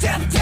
step down.